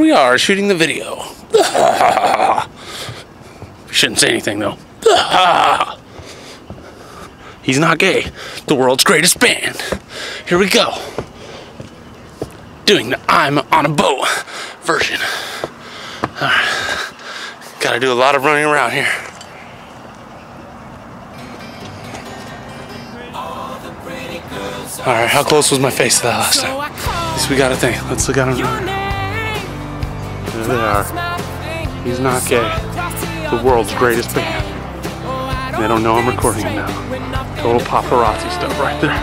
We are shooting the video. Shouldn't say anything though. He's not gay. The world's greatest band. Here we go. Doing the I'm on a boat version. Alright. Gotta do a lot of running around here. Alright, how close was my face to that last time? At least we got a thing. Let's look at him. There they are. He's not gay. The world's greatest band. They don't know I'm recording him now. Total paparazzi stuff right there.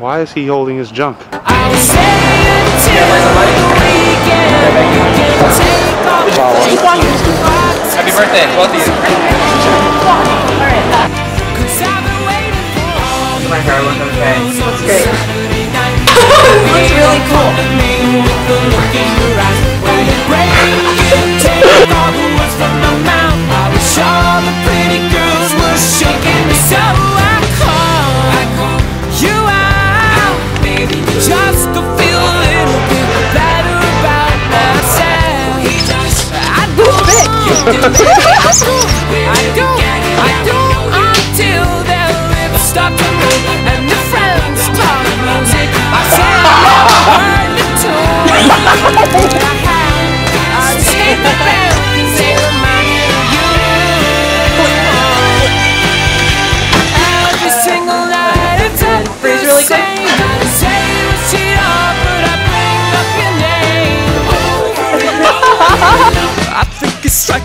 Why is he holding his junk? Happy birthday, both of you. 哈哈哈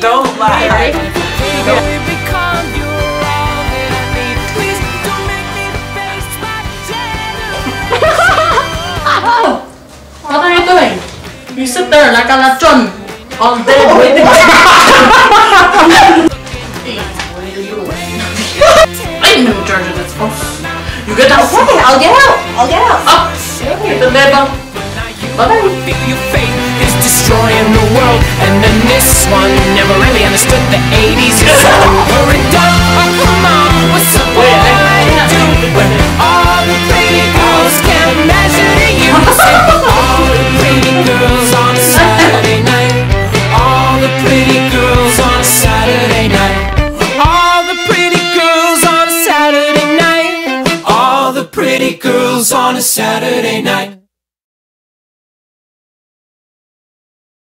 Don't lie. What are you doing? You sit there like a lechon all day waiting. I'm of this. You get out. Okay, I'll get out. I'll get out. Feel your fate is destroying the world. And then this one never really understood the 80s It's over and done. Oh come on, what's boy to do When all the pretty girls can't measure to you All the pretty girls on a Saturday night. All the pretty girls on a Saturday night. All the pretty girls on a Saturday night. All the pretty girls on a Saturday night